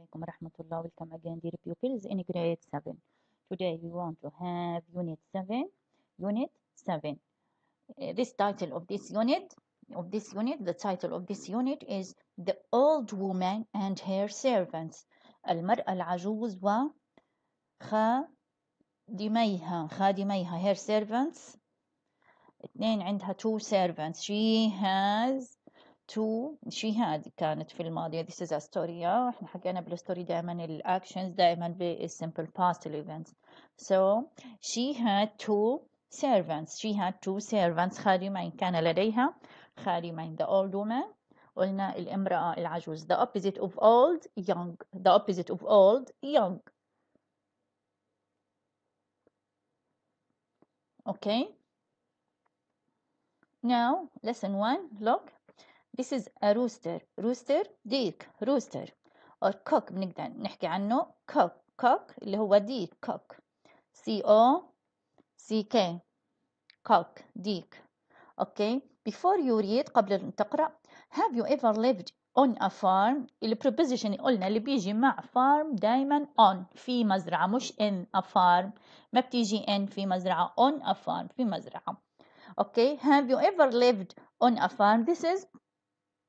alaikum warahmatullah. Welcome again, dear pupils in grade 7. Today we want to have unit 7. Unit 7. Uh, this title of this unit, of this unit, the title of this unit is The Old Woman and Her Servants. المرأة العجوز وخادميها خادميها her servants اثنين عندها two servants she has to she had كانت في الماضي this is a story احنا حكينا بالستوري دائما الاكشنز دائما بالsimple past events so she had two servants she had two servants خادمين كان لديها خادمين the old woman قلنا الامرأة العجوز the opposite of old young the opposite of old young okay now lesson one look This is a rooster. Rooster ديك rooster or cock بنقدر نحكي عنه cock cock اللي هو ديك cock C O C K cock ديك okay before you read قبل أن تقرأ have you ever lived on a farm البروبوزيشن قلنا اللي بيجي مع farm دايما on في مزرعة مش in a farm ما بتيجي in في مزرعة on a farm في مزرعة okay have you ever lived on a farm this is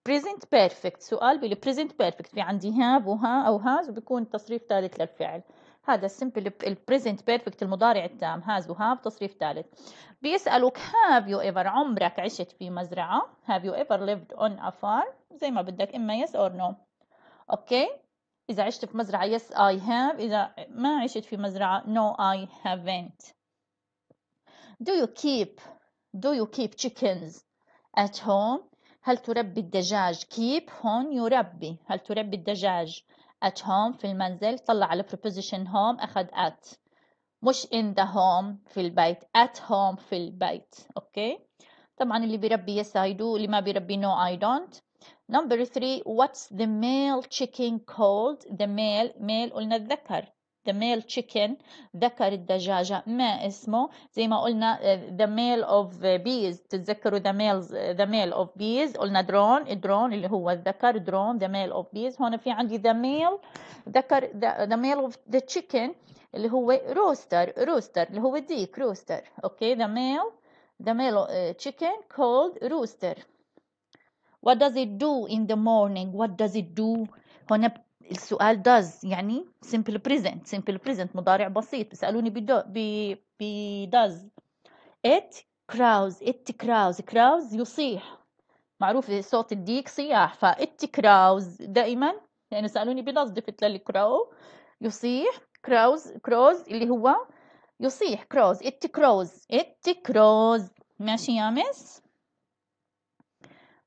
present perfect. سؤال بيقول present perfect. في عندي have وها أو has وبيكون تصريف ثالث للفعل. هذا السمبل ال present perfect المضارع التام. has و have تصريف ثالث. بيسألوك have you ever عمرك عشت في مزرعة؟ Have you ever lived on a farm? زي ما بدك إما yes or no. okay إذا عشت في مزرعة yes I have. إذا ما عشت في مزرعة no I haven't. Do you keep do you keep chickens at home? هل تربي الدجاج keep هون يربي هل تربي الدجاج at home في المنزل طلع على preposition home أخذ at مش in the home في البيت at home في البيت أوكي طبعا اللي بيربي yes I do اللي ما بيربي no I don't number three what's the male chicken called the male male قلنا الذكر the male chicken ذكر الدجاجة ما اسمه زي ما قلنا the male of bees تتذكروا the males the male of bees قلنا drone drone اللي هو الذكر drone the male of bees هون في عندي the male ذكر the, the male of the chicken اللي هو rooster rooster اللي هو ديك rooster أوكي the male the male chicken called rooster what does it do in the morning what does it do هون السؤال does يعني simple present simple present مضارع بسيط. بيسألوني بدو ب ب does. It crows it crows crows يصيح. معروف صوت الديك صياح. ف it crows دائما يعني سألوني بدوز ضفت crow يصيح. Crows crows اللي هو يصيح. Crows it crows it crows. ماشي يا مس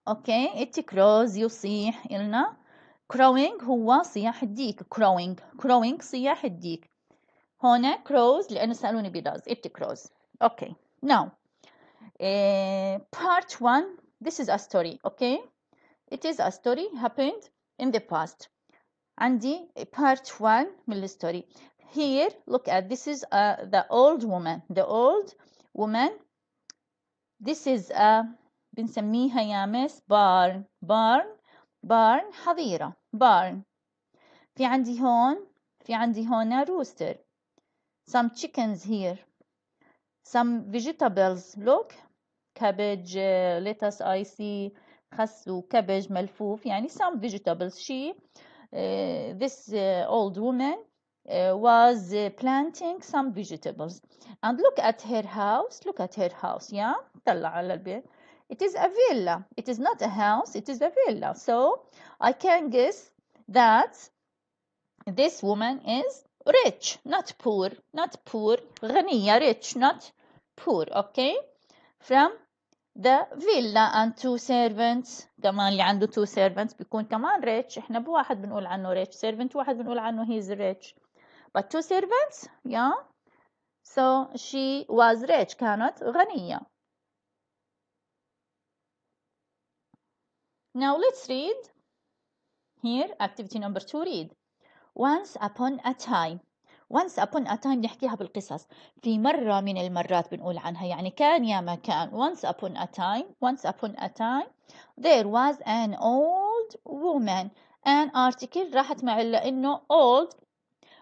أوكي it crows يصيح. إلنا crowing هو صياح الديك crowing crowing صياح الديك هنا crows لأنه سألوني بداز it crows okay now uh, part one this is a story okay it is a story happened in the past عندي part one من الستوري here look at this is uh, the old woman the old woman this is a بنسميها يا مس barn barn barn حظيرة barn في عندي هون في عندي هون rooster some chickens here some vegetables look cabbage uh, lettuce I see خس وكبج ملفوف يعني some vegetables she uh, this uh, old woman uh, was uh, planting some vegetables and look at her house look at her house yeah طلع على البيت it is a villa. It is not a house, it is a villa. So I can guess that this woman is rich, not poor, not poor, غنية, rich, not poor, okay? From the villa and two servants كمان اللي عنده two servants بيكون كمان rich احنا بواحد بنقول عنه rich servant واحد بنقول عنه he's rich but two servants yeah so she was rich كانت غنية Now let's read. Here, activity number two, read. Once upon a time. Once upon a time نحكيها بالقصص. في مرة من المرات بنقول عنها يعني كان يا ما كان. Once upon a time. Once upon a time. There was an old woman. an article راحت مع لأنه old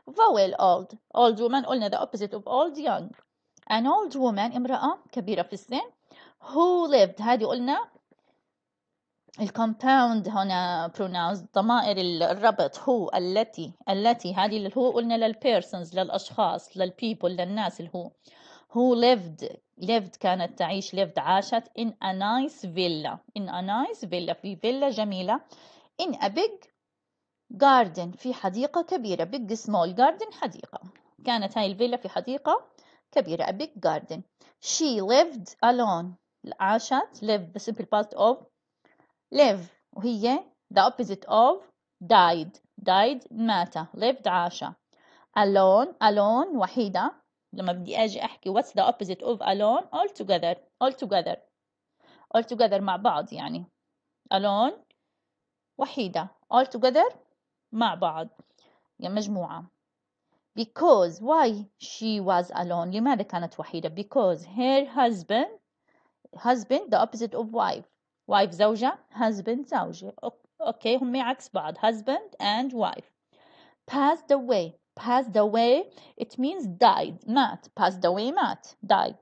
vowel old old woman قلنا the opposite of old young an old woman امرأة كبيرة في السن who lived هذه قلنا الكومباوند هنا pronouns ضمائر الربط هو التي التي هذه اللي هو قلنا للبيرسونز للأشخاص للبيبل للناس اللي هو. who lived lived كانت تعيش lived عاشت in a nice villa. in a nice villa في فيلا جميلة. in a big garden في حديقة كبيرة big small garden حديقة. كانت هاي الفيلا في حديقة كبيرة a big garden. she lived alone. عاشت lived the simple past of live وهي the opposite of died died مات lived عاش alone alone وحيدة لما بدي اجي احكي what's the opposite of alone all together all together all together مع بعض يعني alone وحيدة all together مع بعض يعني مجموعة because why she was alone لماذا كانت وحيدة because her husband husband the opposite of wife Wife زوجة husband زوجة أوكي هم عكس بعض husband and wife passed away passed away it means died مات passed away مات died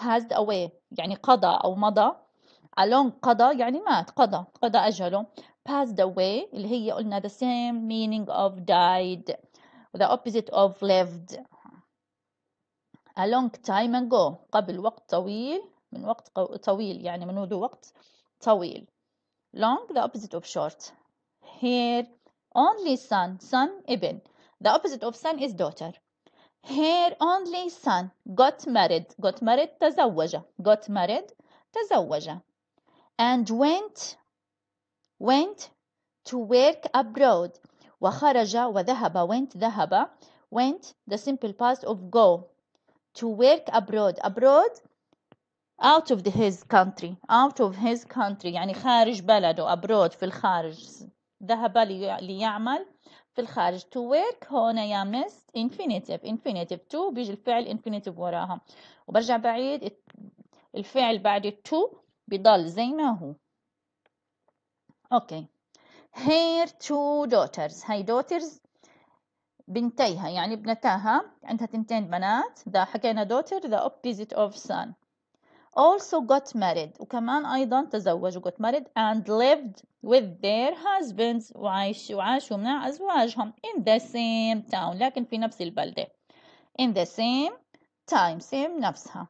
passed away يعني قضى أو مضى along قضى يعني مات قضى قضى أجله passed away اللي هي قلنا the same meaning of died the opposite of lived a long time ago قبل وقت طويل من وقت طويل يعني منذ وقت طويل long the opposite of short here only son son ابن the opposite of son is daughter her only son got married got married تزوج got married تزوج and went went to work abroad وخرج وذهب went ذهب went the simple past of go to work abroad abroad out of his country out of his country يعني خارج بلده abroad في الخارج. ذهب ليعمل في الخارج. To work هون يا مس infinitive infinitive to بيجي الفعل infinitive وراها. وبرجع بعيد الفعل بعد to بضل زي ما هو. أوكي her two daughters. هاي daughters بنتيها يعني ابنتاها. عندها تنتين بنات. ذا حكينا daughter the opposite of son. also got married وكمان أيضا تزوجوا got married and lived with their husbands وعاشوا وعاشوا مع أزواجهم in the same town لكن في نفس البلدة in the same time same نفسها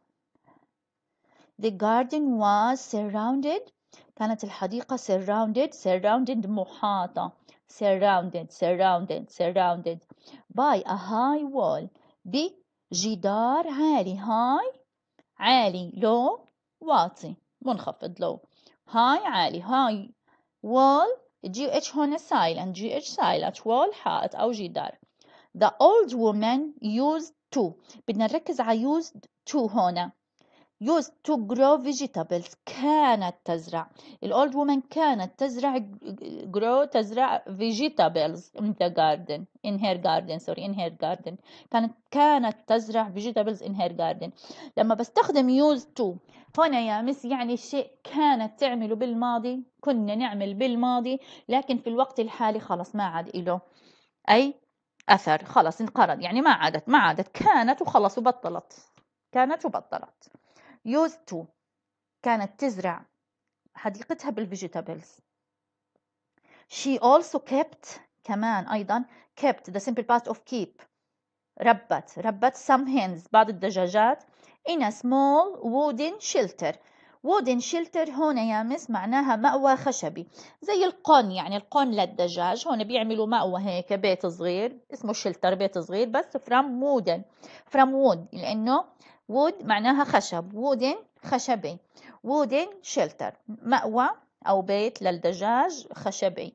the garden was surrounded كانت الحديقة surrounded surrounded محاطة surrounded surrounded surrounded by a high wall بجدار عالي high عالي لو واطي منخفض لو. high عالي high. wall جي اتش هون silent gh silent wall حائط أو جدار. The old woman used to. بدنا نركز على used to هنا used to grow vegetables كانت تزرع. الأولد وومن كانت تزرع grow تزرع vegetables in the garden in her garden sorry in her garden. كانت كانت تزرع vegetables in her garden. لما بستخدم used to هنا يا مس يعني شيء كانت تعمله بالماضي كنا نعمل بالماضي لكن في الوقت الحالي خلص ما عاد له أي أثر؟ خلص انقرض. يعني ما عادت ما عادت. كانت وخلص وبطلت. كانت وبطلت. Used to كانت تزرع حديقتها بالفيجيتابلز she also kept كمان أيضا kept the simple past of keep ربت ربت some hens بعض الدجاجات in a small wooden shelter wooden shelter هون يا مس معناها مأوى خشبي زي القن يعني القن للدجاج هون بيعملوا مأوى هيك بيت صغير اسمه شلتر بيت صغير بس from wooden from wood لأنه wood معناها خشب wooden خشبي wooden shelter مأوى أو بيت للدجاج خشبي.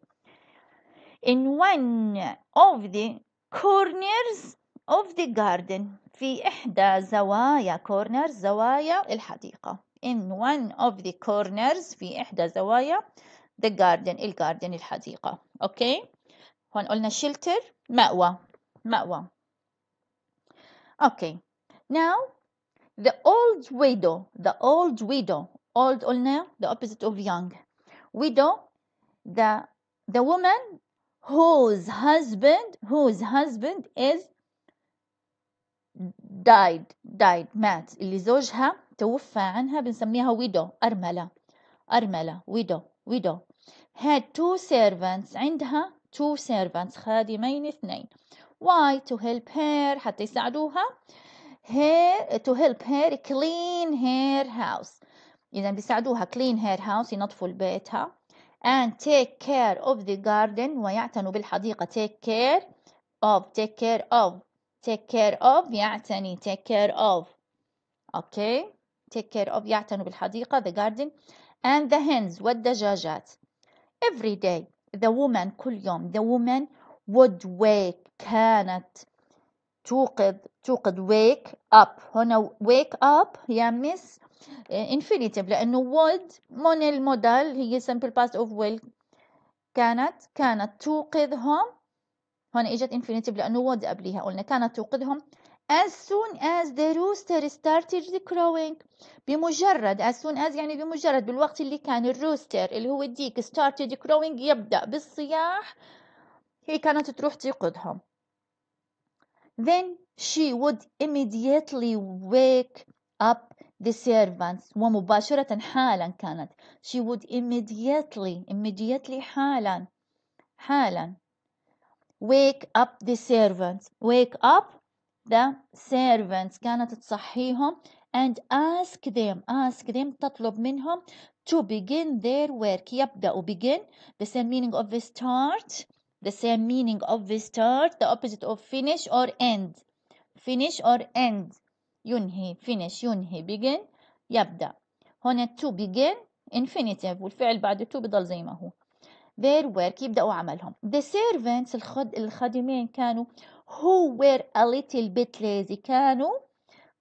In one of the corners of the garden في إحدى زوايا corners زوايا الحديقة. in one of the corners في إحدى زوايا the garden الجاردن الحديقة أوكي هون قلنا shelter مأوى مأوى أوكي now the old widow the old widow old قلنا the opposite of young widow the the woman whose husband whose husband is died died مات اللي زوجها توفى عنها بنسميها widow أرملة أرملة widow widow had two servants عندها two servants خادمين اثنين why to help her حتى يساعدوها her to help her clean her house إذا بيساعدوها clean her house ينظفوا بيتها and take care of the garden ويعتنوا بالحديقة take care of take care of take care of يعتني take care of okay take care of يعتنوا بالحديقة the garden and the hens والدجاجات every day the woman كل يوم the woman would wake كانت توقظ توقظ wake up هنا wake up يا miss infinitive لأنه would من المودال هي simple past of will كانت كانت توقظهم هون اجت infinitive لأنه would قبلها قلنا كانت توقظهم as soon as the rooster started crowing بمجرد as soon as يعني بمجرد بالوقت اللي كان الروستر اللي هو الديك started crowing يبدأ بالصياح هي كانت تروح توقظهم then she would immediately wake up the servants ومباشرة حالا كانت she would immediately immediately حالا حالا wake up the servants wake up the servants كانت تصحيهم and ask them ask them تطلب منهم to begin their work يبدأوا begin the same meaning of the start the same meaning of the start the opposite of finish or end finish or end ينهي finish ينهي begin يبدأ هنا to begin infinitive والفعل بعد to بضل زي ما هو their work يبدأوا عملهم the servants الخد الخادمين كانوا who were a little bit lazy? كانوا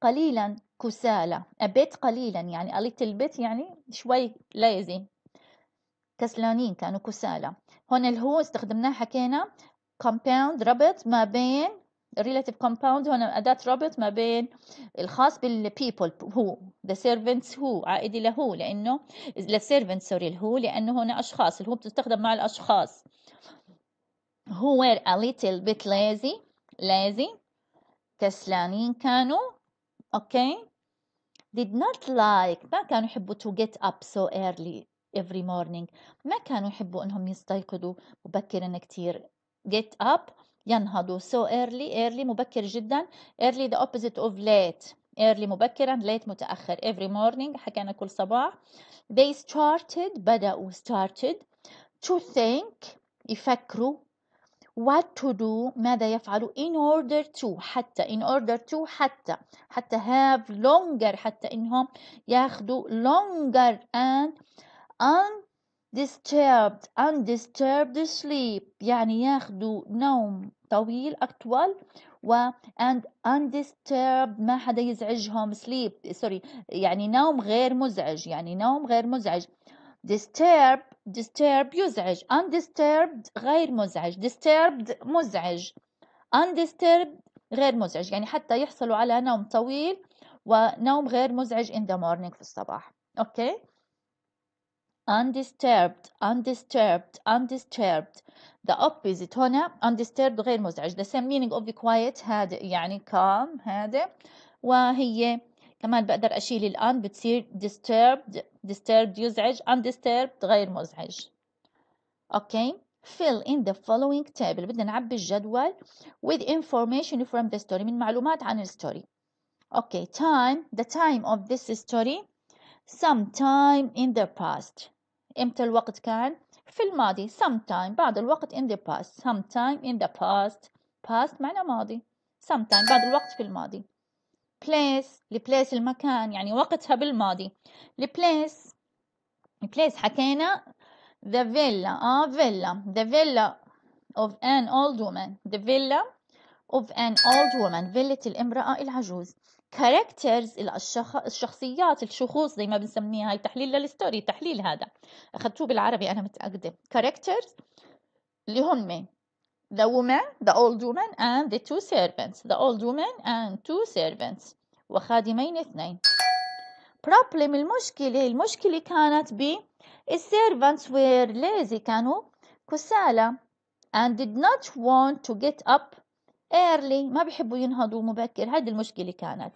قليلا كسالى. A bit قليلا يعني a little bit يعني شوي lazy. كسلانين كانوا كسالى. هون الهو استخدمناه حكينا. compound ربط ما بين relative compound هنا أداة ربط ما بين الخاص بال people هو the servants هو عائد له لأنه ال servants سوري الهو لأنه هنا أشخاص. الهو بتستخدم مع الأشخاص. Who were a little bit lazy lazy كسلانين كانوا okay did not like ما كانوا يحبوا to get up so early every morning ما كانوا يحبوا انهم يستيقظوا مبكرا كتير get up ينهضوا so early early مبكر جدا early the opposite of late early مبكرا late متأخر every morning حكينا كل صباح they started بدأوا started to think يفكروا what to do ماذا يفعلوا in order to حتى in order to حتى. حتى have longer حتى إنهم ياخذوا longer and undisturbed undisturbed sleep. يعني ياخذوا نوم طويل أطول و and undisturbed ما حدا يزعجهم sleep سوري يعني نوم غير مزعج يعني نوم غير مزعج. Disturb disturb يزعج undisturbed غير مزعج disturbed مزعج undisturbed غير مزعج يعني حتى يحصلوا على نوم طويل ونوم غير مزعج in the morning في الصباح okay. undisturbed undisturbed undisturbed the opposite هنا undisturbed غير مزعج the same meaning of quiet هادئ يعني calm هادئ وهي كمان بقدر أشيل الان بتصير disturbed disturbed يزعج undisturbed غير مزعج okay fill in the following table بدنا نعبي الجدول with information from the story من معلومات عن الستوري okay time the time of this story sometime in the past إمتى الوقت كان في الماضي sometime بعد الوقت in the past sometime in the past past معنى ماضي sometime بعد الوقت في الماضي place لبليس المكان يعني وقتها بالماضي. لبليس place حكينا the villa آه villa the villa of an old woman the villa of an old woman فيلة الامرأة العجوز. كاركترز الشخصيات الشخوص زي ما بنسميها هاي تحليل لل story تحليل هذا. أخذتوه بالعربي أنا متأكدة. characters اللي هم the woman the old woman and the two servants the old woman and two servants وخادمين اثنين problem المشكلة المشكلة كانت ب servants were lazy كانوا كسالى and did not want to get up early ما بيحبوا ينهضوا مبكر هذه المشكلة كانت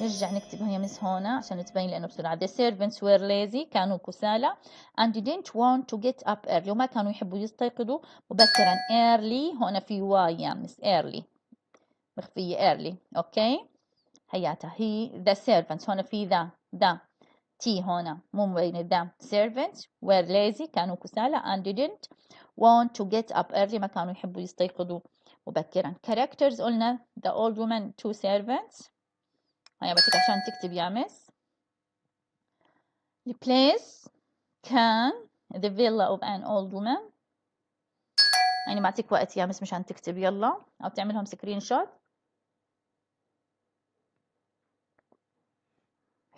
نرجع نكتبها miss هنا عشان تبين لأنه بسرعة. The servants were lazy كانوا كسالى. And didn't want to get up early. وما كانوا يحبوا يستيقظوا مبكرا. Early هنا في y يا miss early. مخفية early. okay هياتها هي the servants. هنا في the the t هنا. مو مبينة the servants were lazy كانوا كسالى. And didn't want to get up early. ما كانوا يحبوا يستيقظوا مبكرا. Characters قلنا the old woman two servants. بعطيك عشان تكتب يا مس replace can the villa of an old woman يعني ما أعطيك وقت يا مس مشان تكتب يلا أو تعملهم سكرين شوت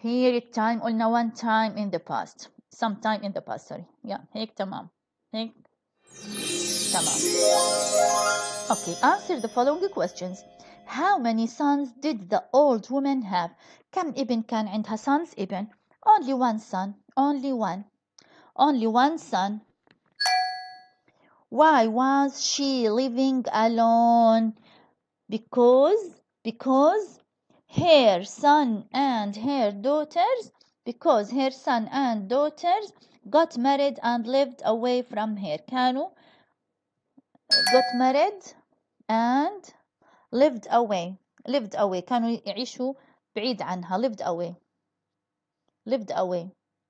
here time قلنا one time in the past sometime in the past sorry yeah هيك تمام هيك تمام okay answer the following questions how many sons did the old woman have كم ابن كان عندها sons ابن only one son only one only one son why was she living alone because because her son and her daughters because her son and daughters got married and lived away from her كانوا got married and lived away lived away كانوا يعيشوا بعيد عنها lived away lived away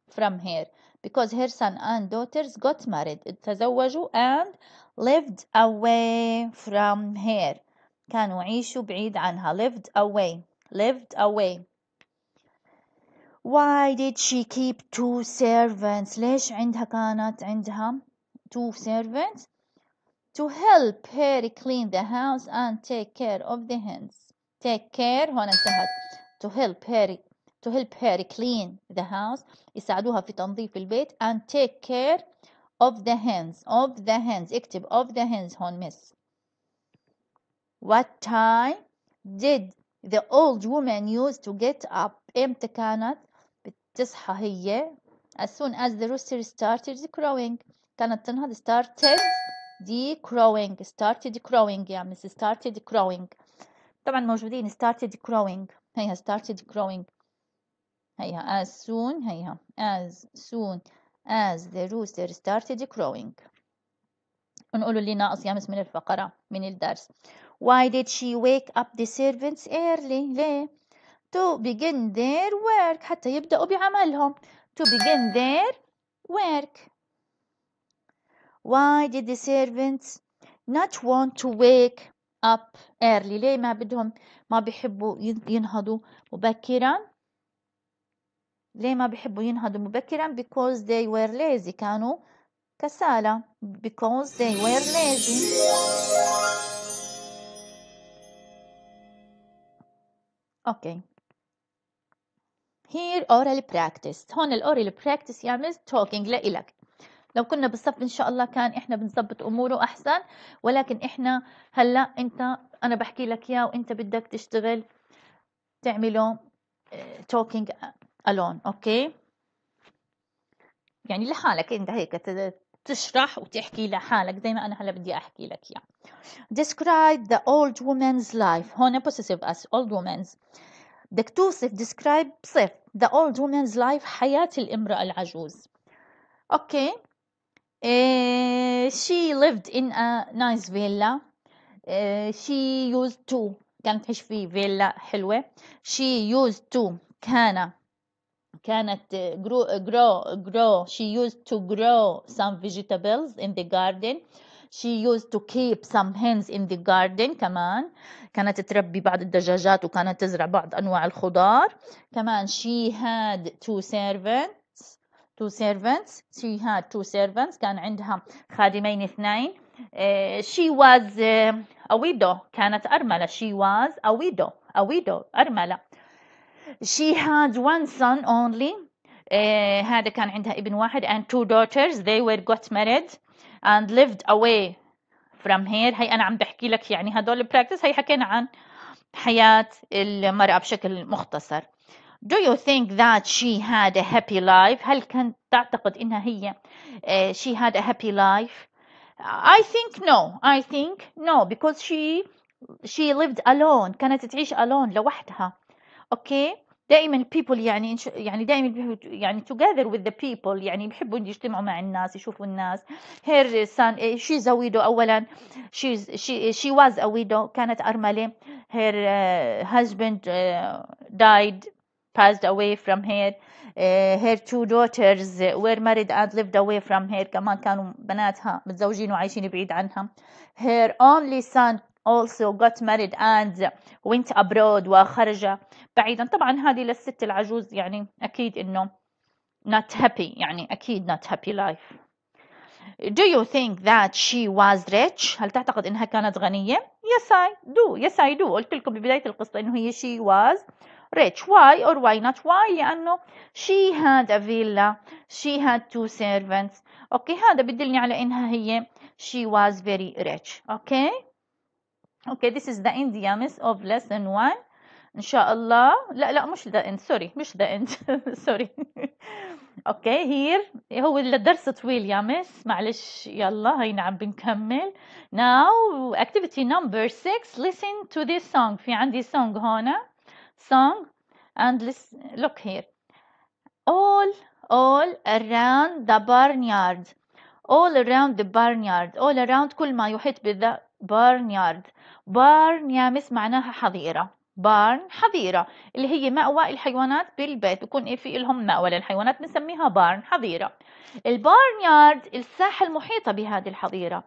from her because her son and daughters got married تزوجوا and lived away from her كانوا يعيشوا بعيد عنها lived away lived away why did she keep two servants ليش عندها كانت عندها two servants to help her clean the house and take care of the hens take care هون انتهت to help her to help her clean the house يساعدوها في تنظيف البيت and take care of the hens of the hens اكتب of the hens هون miss what time did the old woman used to get up امتى كانت بتصحى هي as soon as the rooster started crowing كانت تنهض started دي crowing started crowing يا مس started crowing طبعا موجودين started crowing هيها started crowing هيها as soon هيها as soon as the rooster started crowing نقول اللي ناقص يا مس من الفقرة من الدرس why did she wake up the servants early ليه to begin their work حتى يبدأوا بعملهم to begin their work why did the servants not want to wake up early ليه ما بدهم ما بيحبوا ينهضوا مبكرا ليه ما بيحبوا ينهضوا مبكرا because they were lazy كانوا كسالى because they were lazy okay here oral practice هون ال oral practice يا miss talking لإلك لو كنا بالصف إن شاء الله كان إحنا بنظبط أموره أحسن ولكن إحنا هلأ أنت أنا بحكي لك إياه وأنت بدك تشتغل تعمله talking alone okay؟ يعني لحالك أنت هيك تشرح وتحكي لحالك زي ما أنا هلأ بدي أحكي لك إياه. Describe the old woman's life. هون possessive as old woman's. بدك توصف describe صف the old woman's life حياة الامرأة العجوز. okay؟ Uh, she lived in a nice villa. Uh, she used to كانت تعيش في فيلا حلوة. She used to كان كانت grow, grow, grow. She used to grow some vegetables in the garden. She used to keep some hens in the garden كمان كانت تربي بعض الدجاجات وكانت تزرع بعض أنواع الخضار كمان she had two servants two servants she had two servants كان عندها خادمين اثنين uh, she was uh, a widow كانت أرملة she was a widow a widow أرملة she had one son only uh, هذا كان عندها ابن واحد and two daughters they were got married and lived away from here هي أنا عم بحكي لك يعني هدول البراكتس هي حكينا عن حياة المرأة بشكل مختصر Do you think that she had a happy life? هل كانت تعتقد إنها هي uh, she had a happy life? I think no. I think no because she she lived alone كانت تعيش alone لوحدها. Okay? دائما people يعني يعني دائما يعني together with the people يعني بيحبوا يجتمعوا مع الناس يشوفوا الناس her son she's a widow أولا she's she she was a widow كانت أرملة her uh, husband uh, died passed away from her uh, her two daughters were married and lived away from her كمان كانوا بناتها متزوجين وعايشين بعيد عنها her only son also got married and went abroad وخرج بعيدا طبعا هذه للست العجوز يعني أكيد إنه not happy يعني أكيد not happy life Do you think that she was rich؟ هل تعتقد إنها كانت غنية؟ Yes I do Yes I do قلت لكم ببداية القصة إنه هي she was rich why or why not why لأنه she had a villa she had two servants أوكي هذا بدلني على إنها هي she was very rich أوكي Okay, this is the end يا miss of lesson 1 إن شاء الله لا لا مش the end sorry مش the end sorry okay here هو الدرس طويل يا miss معلش يلا هينا عم بنكمل now activity number 6 listen to this song في عندي song هنا Sing and listen, look here. All all around the barnyard. All around the barnyard. All around كل ما يحيط بالذا barnyard. barn يا مس معناها حظيرة. barn حظيرة. اللي هي مأوى الحيوانات بالبيت. بكون إيه في لهم مأوى. للحيوانات بنسميها barn حظيرة. ال barnyard الساحة المحيطة بهذه الحظيرة.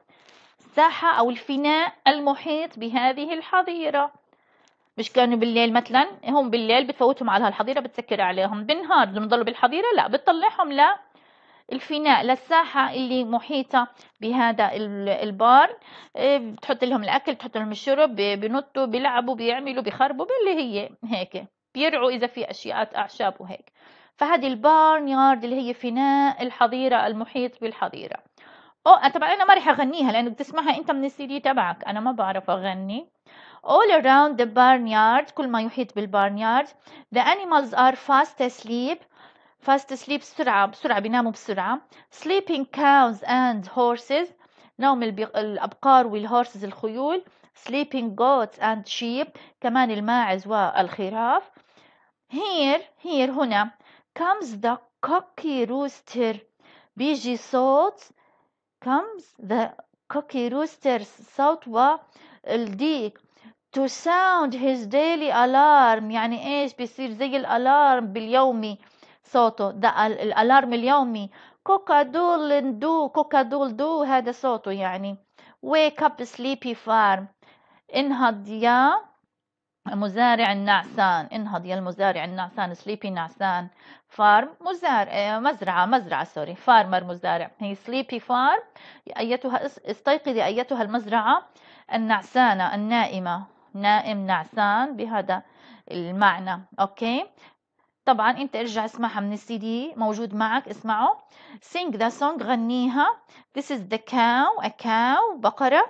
الساحة أو الفناء المحيط بهذه الحظيرة. مش كانوا بالليل مثلا هم بالليل بتفوتهم على هالحظيرة بتسكر عليهم. بالنهار بدهم يضلوا بالحظيرة لا بتطلعهم لا الفناء للساحة اللي محيطة بهذا البار. إيه، بتحط لهم الأكل بتحط لهم الشرب بنطوا بيلعبوا بيعملوا بيخربوا باللي هي هيك. بيرعوا إذا في أشياء أعشاب وهيك. فهذه البارن يارد اللي هي فناء الحظيرة المحيط بالحظيرة أو طبعا أنا ما رح أغنيها لأنه بتسمعها أنت من السي دي تبعك. أنا ما بعرف أغني. All around the barnyard كل ما يحيط بالبارنيارد the animals are fast asleep fast sleep بسرعة بسرعة بيناموا بسرعة sleeping cows and horses نوم الأبقار والهورسز الخيول sleeping goats and sheep كمان الماعز والخراف here here هنا comes the cocky rooster بيجي صوت comes the cocky rooster صوت والديك to sound his daily alarm. يعني إيش بيصير زي ال alarm باليومي؟ صوته. ده ال alarm اليومي. cock-a-doodle-doo cock-a-doodle-doo هذا صوته يعني. Wake up sleepy farm. انهض يا مزارع النعسان. انهض يا المزارع النعسان. sleepy نعسان. farm مزارع مزرعة مزرعة sorry farmer مزارع. hey sleepy farm أيتها استيقظي أيتها المزرعة النعسانة النائمة. نائم نعسان بهذا المعنى أوكي؟ طبعا أنت ارجع اسمعها من السي دي موجود معك اسمعه. Sing the song غنيها. This is the cow a cow بقرة.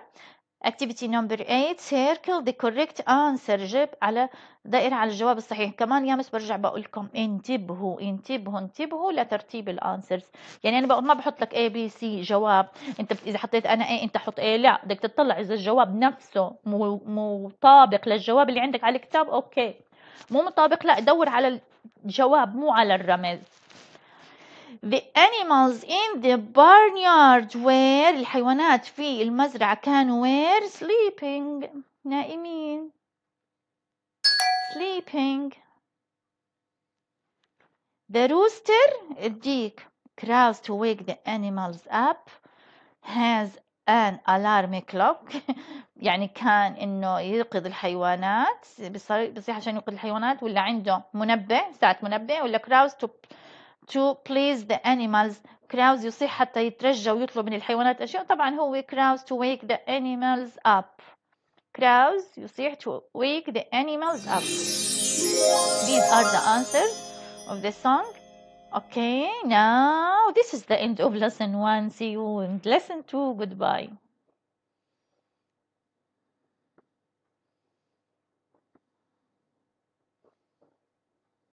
Activity number 8 circle the correct answer. جيب على دائرة على الجواب الصحيح. كمان يا مس برجع بقول لكم انتبهوا انتبهوا انتبهوا لترتيب ال answers. يعني أنا ما بحط لك A B C جواب. أنت إذا حطيت أنا A أنت حط A. لا بدك تطلع إذا الجواب نفسه مطابق للجواب اللي عندك على الكتاب أوكي. مو مطابق لا دور على الجواب مو على الرمز. The animals in the barnyard were الحيوانات في المزرعة كانوا were sleeping. نائمين. Sleeping. The rooster الديك crows to wake the animals up has an alarm clock. يعني كان إنه يوقظ الحيوانات. بصيح عشان يوقظ الحيوانات ولا عنده منبه ساعة منبه ولا كراوز to to please the animals كراوز يصيح حتى يترجى ويطلب من الحيوانات اشياء طبعا هو كراوز to wake the animals up كراوز يصيح to wake the animals up these are the answers of the song okay now this is the end of lesson one see you in lesson two goodbye